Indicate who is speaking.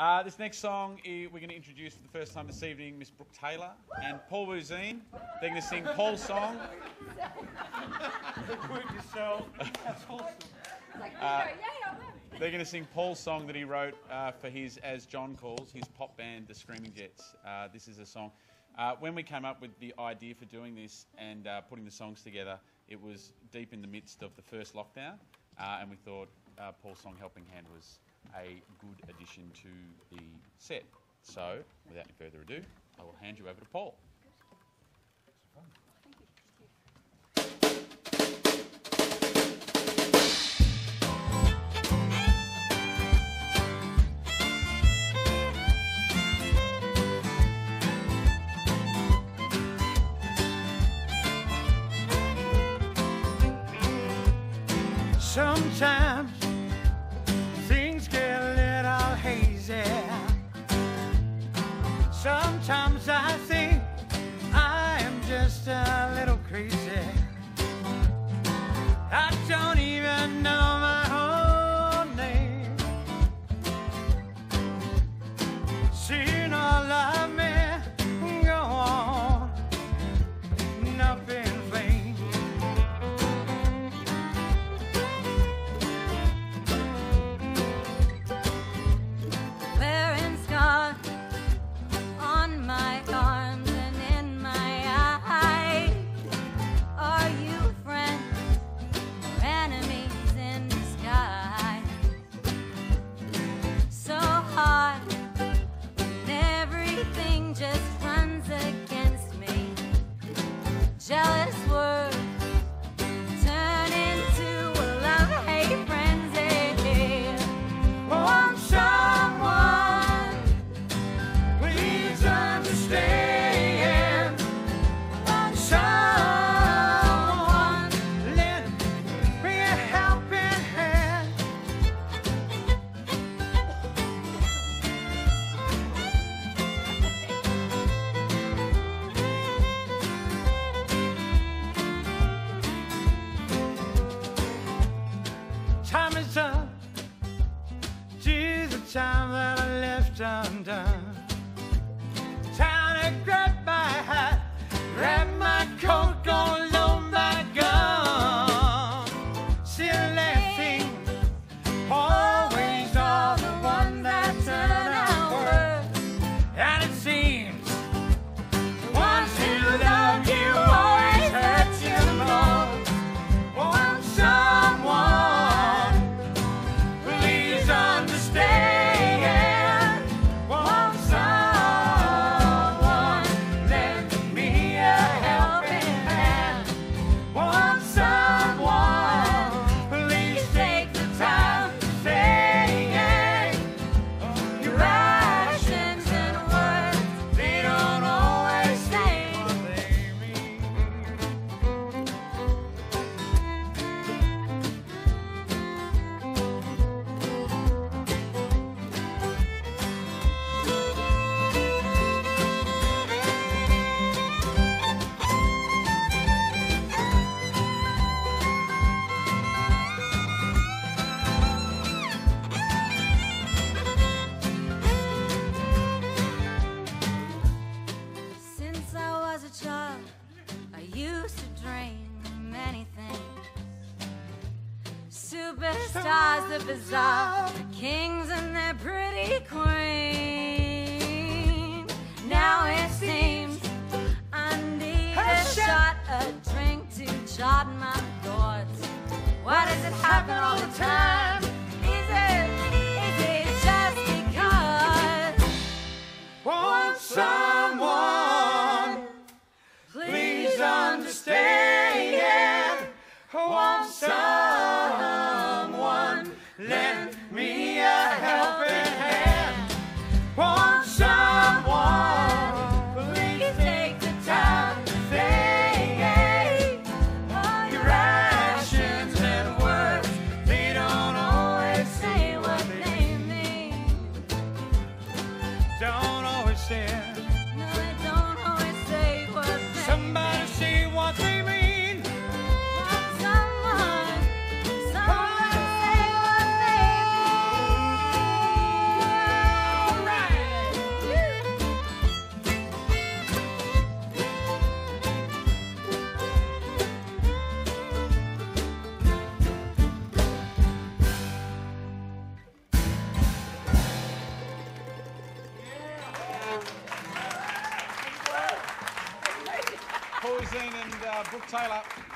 Speaker 1: Uh, this next song, i- we're going to introduce for the first time this evening Miss Brooke Taylor and Paul Woseen. They're going to sing Paul's song. Uh, They're going to sing Paul's song that he wrote uh, for his, as John calls, his pop band, The Screaming Jets. Uh, this is a song. Uh, when we came up with the idea for doing this and uh, putting the songs together, it was deep in the midst of the first lockdown, uh, and we thought uh, Paul's song Helping Hand was a good addition to the set. So, without any further ado, I will hand you over to Paul.
Speaker 2: Sometimes Sometimes I think I am just a little crazy. I
Speaker 3: Jealous words
Speaker 2: I left
Speaker 3: Superstars, the bizarre, the kings and their pretty queens. Now it seems I need a shot, a drink to chart my thoughts. Why does it happen all the time?
Speaker 2: Don't
Speaker 1: And uh, Taylor.